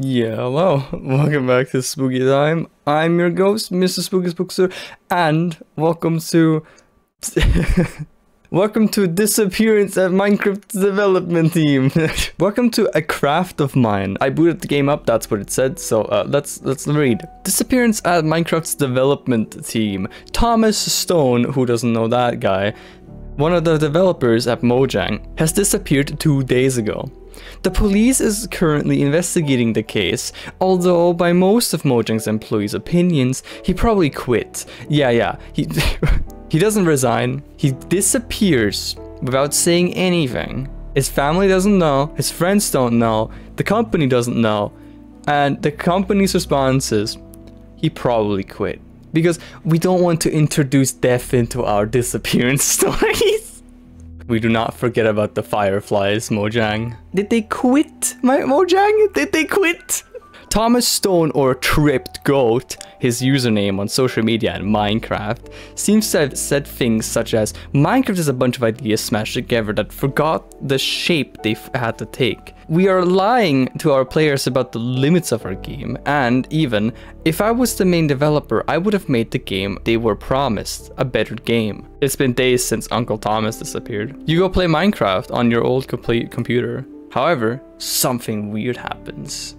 Yeah, hello. Welcome back to Spooky Time. I'm your ghost, Mr. Spooky Spookster, and welcome to Welcome to Disappearance at Minecraft Development Team. welcome to a craft of mine. I booted the game up, that's what it said, so uh, let's let's read. Disappearance at Minecraft's development team. Thomas Stone, who doesn't know that guy, one of the developers at Mojang, has disappeared two days ago. The police is currently investigating the case, although by most of Mojang's employees' opinions, he probably quit. Yeah, yeah, he, he doesn't resign, he disappears without saying anything. His family doesn't know, his friends don't know, the company doesn't know, and the company's response is, he probably quit. Because we don't want to introduce death into our disappearance stories. We do not forget about the fireflies, Mojang. Did they quit, my Mojang? Did they quit? Thomas Stone or Tripped Goat, his username on social media and Minecraft, seems to have said things such as Minecraft is a bunch of ideas smashed together that forgot the shape they had to take. We are lying to our players about the limits of our game, and even, if I was the main developer, I would have made the game they were promised, a better game. It's been days since Uncle Thomas disappeared. You go play Minecraft on your old complete computer. However, something weird happens.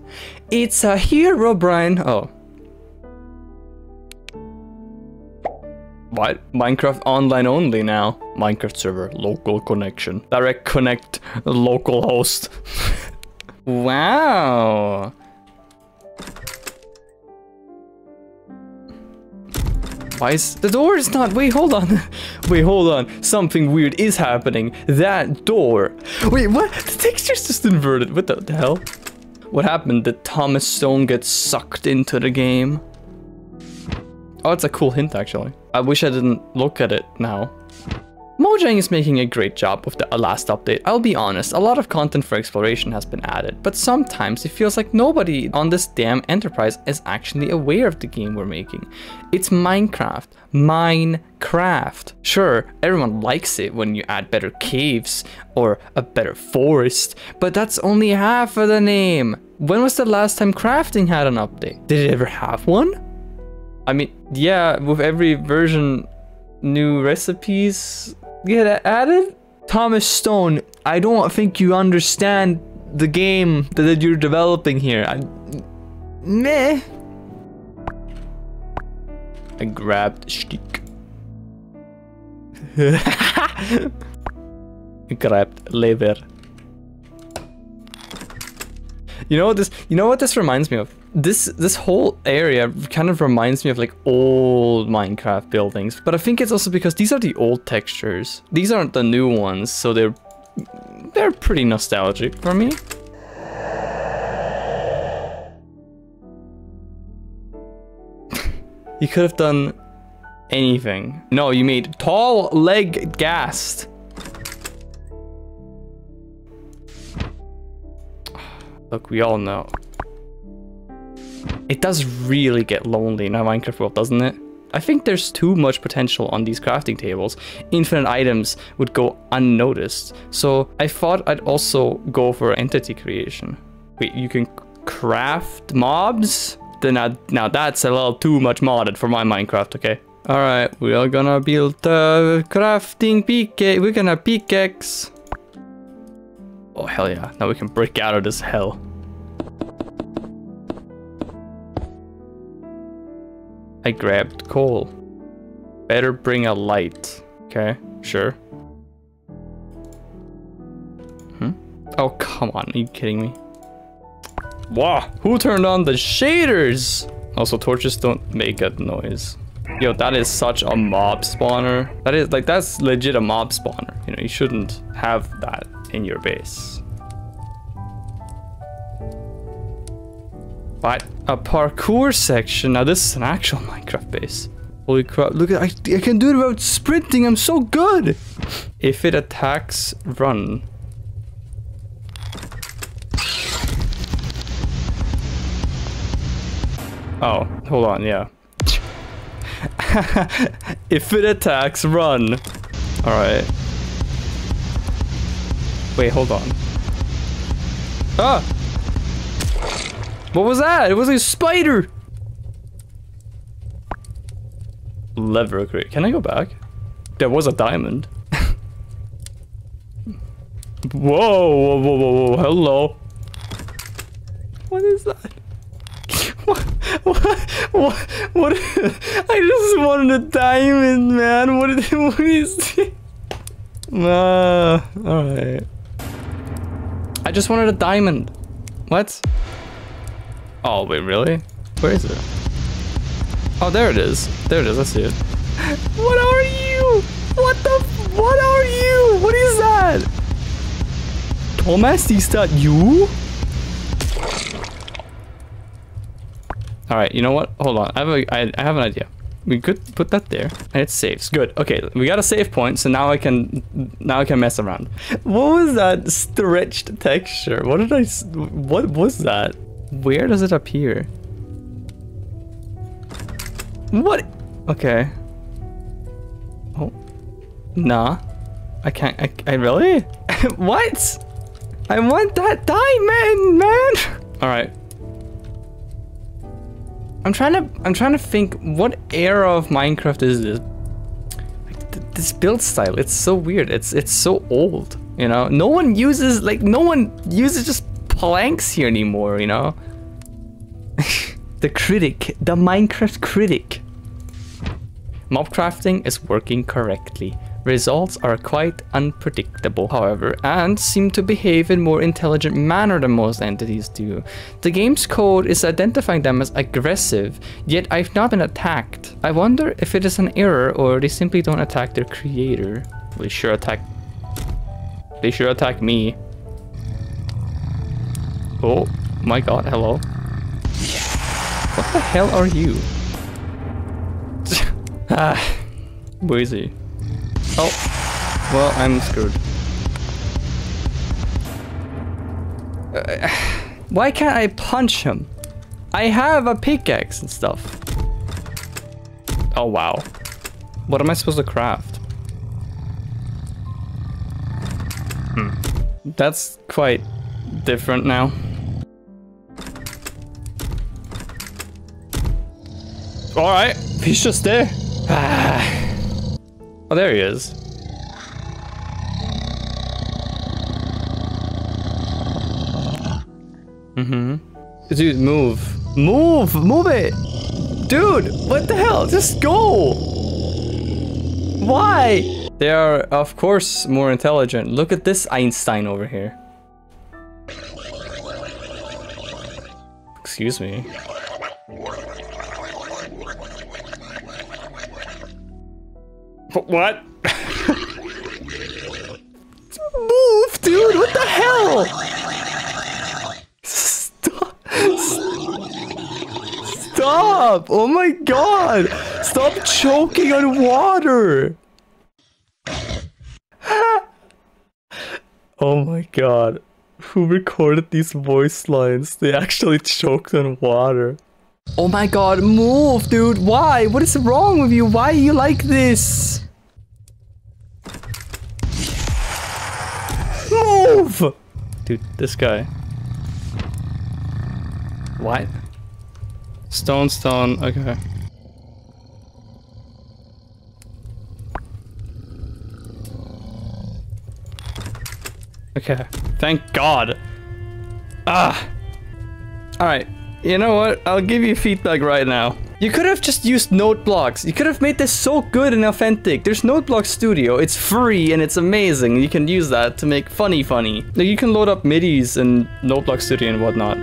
It's a Herobrine. Oh. What? Minecraft online only now. Minecraft server, local connection. Direct connect, local host. wow. Why is the door is not? Wait, hold on. Wait, hold on. Something weird is happening. That door. Wait, what? The texture's just inverted. What the, the hell? What happened? Did Thomas Stone get sucked into the game? Oh, it's a cool hint, actually. I wish I didn't look at it now. Mojang is making a great job with the last update. I'll be honest, a lot of content for exploration has been added, but sometimes it feels like nobody on this damn enterprise is actually aware of the game we're making. It's Minecraft. Minecraft. Sure, everyone likes it when you add better caves or a better forest, but that's only half of the name. When was the last time crafting had an update? Did it ever have one? I mean, yeah, with every version, new recipes get added? Thomas Stone, I don't think you understand the game that you're developing here. I, meh. I grabbed stick. I grabbed lever. You know what this you know what this reminds me of? This this whole area kind of reminds me of like old Minecraft buildings, but I think it's also because these are the old textures. These aren't the new ones, so they're they're pretty nostalgic for me. you could have done anything. No, you made tall leg ghast. Look, we all know. It does really get lonely in a Minecraft world, doesn't it? I think there's too much potential on these crafting tables. Infinite items would go unnoticed. So I thought I'd also go for entity creation. Wait, you can craft mobs? Then now, now that's a little too much modded for my Minecraft, okay? Alright, we are gonna build a crafting pickaxe. We're gonna pickaxe. Oh, hell yeah. Now we can break out of this hell. I grabbed coal. Better bring a light. Okay, sure. Hmm? Oh, come on. Are you kidding me? Wow, who turned on the shaders? Also, torches don't make a noise. Yo, that is such a mob spawner. That is, like, that's legit a mob spawner. You know, you shouldn't have that in your base. But a parkour section. Now this is an actual Minecraft base. Holy crap, look at I, I can do it without sprinting, I'm so good! If it attacks, run. Oh, hold on, yeah. if it attacks, run. Alright. Wait, hold on. Ah! What was that? It was a spider! Lever crate. Can I go back? There was a diamond. whoa, whoa, whoa, whoa, whoa, hello. What is that? What? What? What? what I just wanted a diamond, man. What, what is it? Uh, alright. I just wanted a diamond. What? Oh, wait, really? Where is it? Oh, there it is. There it is. I see it. What are you? What the? What are you? What is that? Thomas, is that you? All right, you know what? Hold on. I have a, I, I have an idea. We could put that there, and it saves. Good. Okay, we got a save point, so now I can now I can mess around. What was that stretched texture? What did I? What was that? Where does it appear? What? Okay. Oh. Nah. I can't. I, I really? what? I want that diamond, man. All right. I'm trying to I'm trying to think what era of Minecraft is this? Like, th this build style, it's so weird. It's it's so old, you know? No one uses like no one uses just planks here anymore, you know? the critic, the Minecraft critic. Mob crafting is working correctly. Results are quite unpredictable, however, and seem to behave in more intelligent manner than most entities do. The game's code is identifying them as aggressive, yet I've not been attacked. I wonder if it is an error or they simply don't attack their creator. They sure attack... They sure attack me. Oh my god, hello. What the hell are you? ah, he? Oh, well, I'm screwed. Uh, why can't I punch him? I have a pickaxe and stuff. Oh, wow. What am I supposed to craft? Hmm. That's quite different now. Alright, he's just there. Ah. Oh, there he is. Mm-hmm. Dude, move. Move! Move it! Dude, what the hell? Just go! Why? They are, of course, more intelligent. Look at this Einstein over here. Excuse me. What? Move, dude! What the hell? Stop! Stop! Oh my god! Stop choking on water! oh my god. Who recorded these voice lines? They actually choked on water. Oh my god, move, dude. Why? What is wrong with you? Why are you like this? Move! Dude, this guy. What? Stone, stone, okay. Okay, thank God. Ah! Alright, you know what? I'll give you feedback right now. You could have just used note blocks. You could have made this so good and authentic. There's Noteblock Studio. It's free and it's amazing. You can use that to make funny funny. Like you can load up MIDIs and Noteblock Studio and whatnot.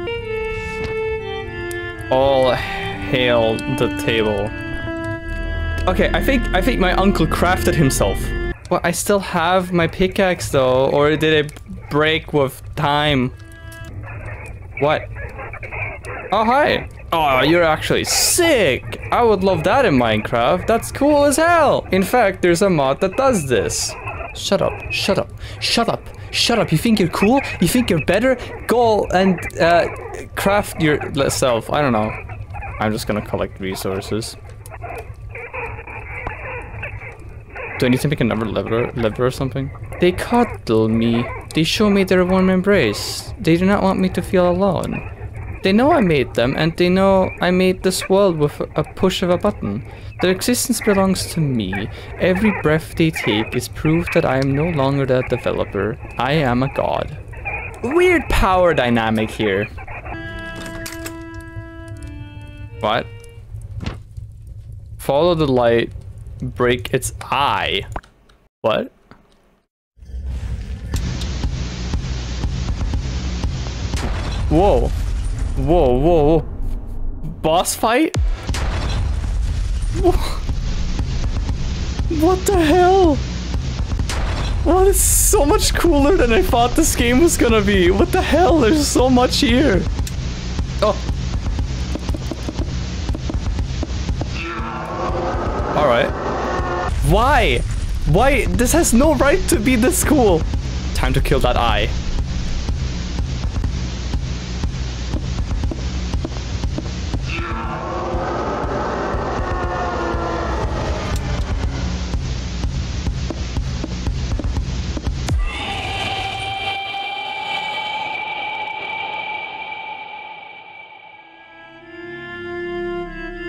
All hail the table. Okay, I think I think my uncle crafted himself. Well, I still have my pickaxe though, or did it break with time? What? Oh, hi. Oh, you're actually sick. I would love that in Minecraft. That's cool as hell. In fact, there's a mod that does this. Shut up. Shut up. Shut up. Shut up. You think you're cool? You think you're better? Go and uh, craft yourself. I don't know. I'm just gonna collect resources. Do I need to make another lever, lever or something? They cuddle me They show me their warm embrace. They do not want me to feel alone. They know I made them, and they know I made this world with a push of a button. Their existence belongs to me. Every breath they take is proof that I am no longer the developer. I am a god. Weird power dynamic here. What? Follow the light, break its eye. What? Whoa. Whoa, whoa, whoa. Boss fight? What the hell? What is so much cooler than I thought this game was gonna be? What the hell? There's so much here. Oh. Alright. Why? Why? This has no right to be this cool. Time to kill that eye.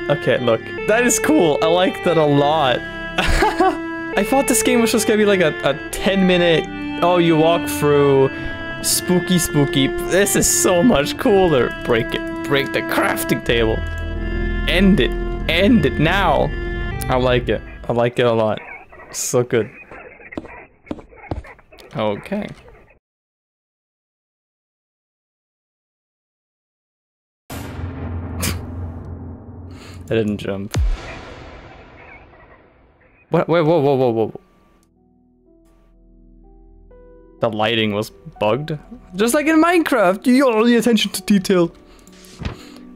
Okay, look. That is cool. I like that a lot. I thought this game was just gonna be like a, a 10 minute, oh, you walk through, spooky, spooky. This is so much cooler. Break it. Break the crafting table. End it. End it now. I like it. I like it a lot. So good. Okay. I didn't jump. What? Wait, whoa, whoa, whoa, whoa. The lighting was bugged. Just like in Minecraft, you all the attention to detail.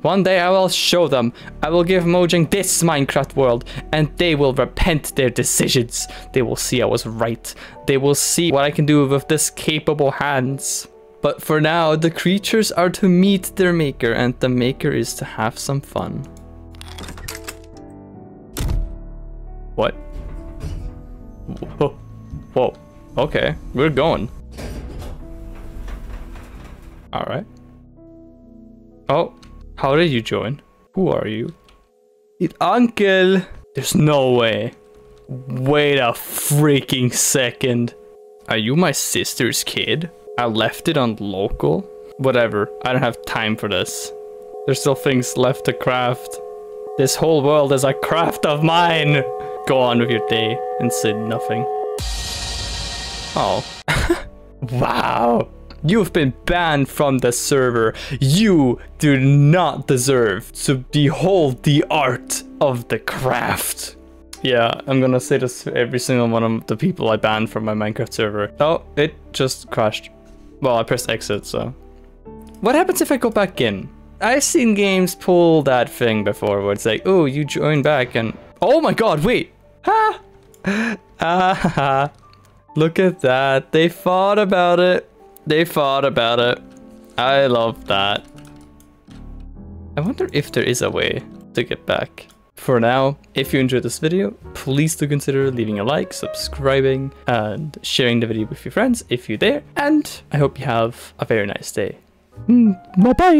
One day I will show them. I will give Mojang this Minecraft world, and they will repent their decisions. They will see I was right. They will see what I can do with this capable hands. But for now, the creatures are to meet their maker, and the maker is to have some fun. What? Whoa. Whoa. Okay, we're going. Alright. Oh, how did you join? Who are you? It uncle! There's no way. Wait a freaking second. Are you my sister's kid? I left it on local? Whatever, I don't have time for this. There's still things left to craft. This whole world is a craft of mine! Go on with your day and say nothing. Oh. wow. You've been banned from the server. You do not deserve to behold the art of the craft. Yeah, I'm gonna say this to every single one of the people I banned from my Minecraft server. Oh, it just crashed. Well, I pressed exit, so. What happens if I go back in? I've seen games pull that thing before where it's like, oh, you join back and... Oh my god, wait! Ah, look at that. They thought about it. They thought about it. I love that. I wonder if there is a way to get back. For now, if you enjoyed this video, please do consider leaving a like, subscribing, and sharing the video with your friends if you dare. And I hope you have a very nice day. Mm, bye bye!